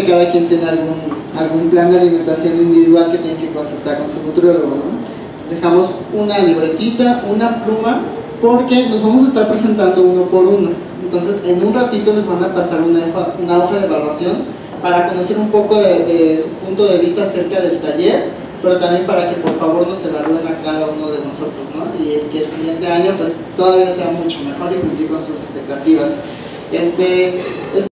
obviamente cada quien tiene algún, algún plan de alimentación individual que tiene que consultar con su nutriólogo. ¿no? Dejamos una libretita, una pluma, porque nos vamos a estar presentando uno por uno. Entonces, en un ratito les van a pasar una hoja, una hoja de evaluación para conocer un poco de, de su punto de vista acerca del taller pero también para que por favor nos evalúen a cada uno de nosotros, ¿no? Y que el siguiente año pues todavía sea mucho mejor y cumplir con sus expectativas. Este,